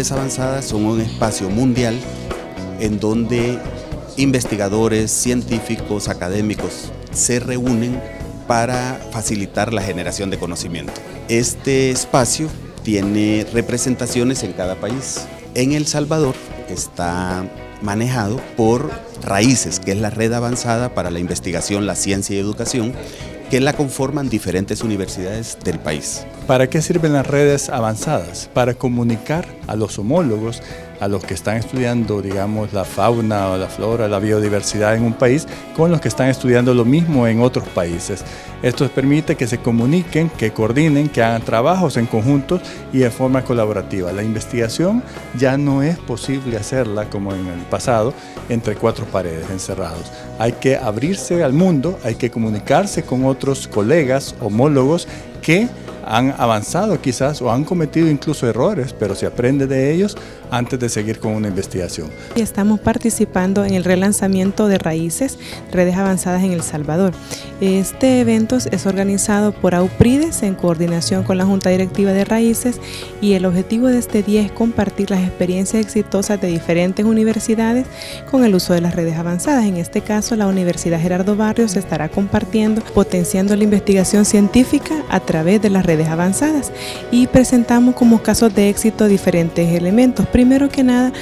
redes avanzadas son un espacio mundial en donde investigadores, científicos, académicos se reúnen para facilitar la generación de conocimiento. Este espacio tiene representaciones en cada país. En El Salvador está manejado por Raíces, que es la red avanzada para la investigación, la ciencia y educación, que la conforman diferentes universidades del país. ¿Para qué sirven las redes avanzadas? Para comunicar a los homólogos, a los que están estudiando, digamos, la fauna o la flora, la biodiversidad en un país, con los que están estudiando lo mismo en otros países. Esto permite que se comuniquen, que coordinen, que hagan trabajos en conjuntos y de forma colaborativa. La investigación ya no es posible hacerla como en el pasado entre cuatro paredes encerrados. Hay que abrirse al mundo, hay que comunicarse con otros colegas, homólogos que han avanzado quizás o han cometido incluso errores, pero se aprende de ellos antes de seguir con una investigación. Estamos participando en el relanzamiento de Raíces, Redes Avanzadas en El Salvador. Este evento es organizado por AUPRIDES en coordinación con la Junta Directiva de Raíces y el objetivo de este día es compartir las experiencias exitosas de diferentes universidades con el uso de las redes avanzadas. En este caso, la Universidad Gerardo Barrios estará compartiendo, potenciando la investigación científica a través de las redes avanzadas y presentamos como casos de éxito diferentes elementos. Primero que nada,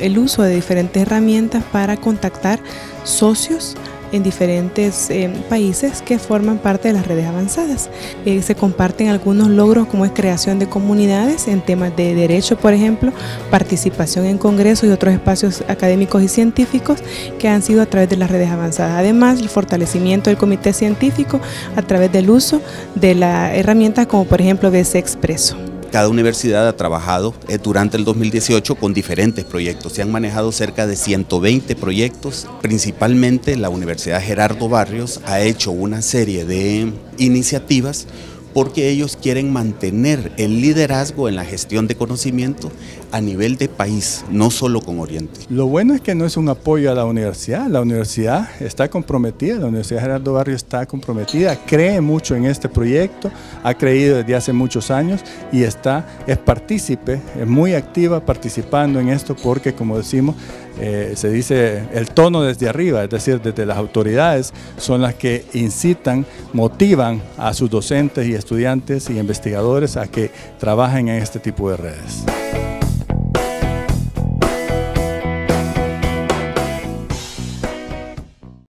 el uso de diferentes herramientas para contactar socios en diferentes eh, países que forman parte de las redes avanzadas. Eh, se comparten algunos logros como es creación de comunidades en temas de derecho, por ejemplo, participación en congresos y otros espacios académicos y científicos que han sido a través de las redes avanzadas. Además, el fortalecimiento del comité científico a través del uso de la herramienta como por ejemplo BC Expreso. Cada universidad ha trabajado eh, durante el 2018 con diferentes proyectos. Se han manejado cerca de 120 proyectos. Principalmente la Universidad Gerardo Barrios ha hecho una serie de iniciativas porque ellos quieren mantener el liderazgo en la gestión de conocimiento a nivel de país, no solo con Oriente. Lo bueno es que no es un apoyo a la universidad, la universidad está comprometida, la Universidad Gerardo Barrio está comprometida, cree mucho en este proyecto, ha creído desde hace muchos años y está, es partícipe, es muy activa participando en esto porque como decimos, eh, se dice el tono desde arriba, es decir, desde las autoridades, son las que incitan, motivan a sus docentes y estudiantes y investigadores a que trabajen en este tipo de redes.